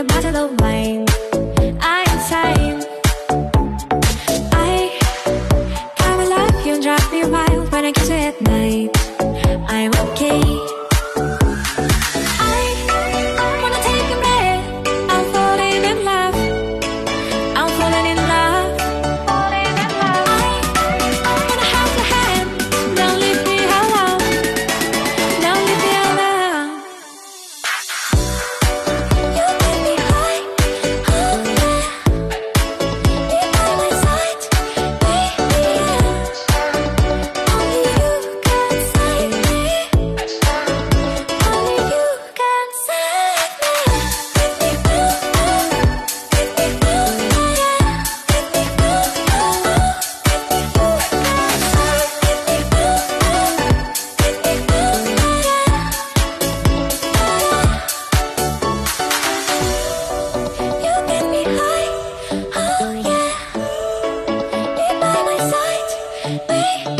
can pass it over mine I am sane I kinda love you and drive me wild When I get you at night. me.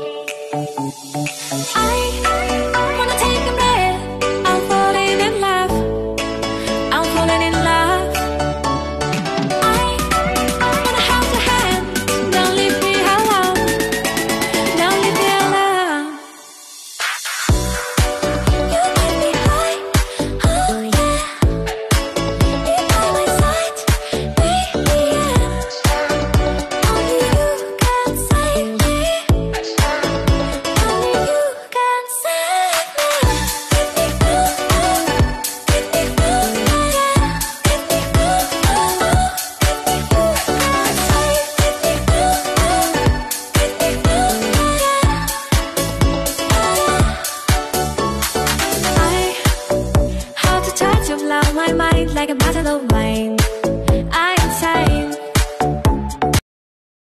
like a bottle of wine.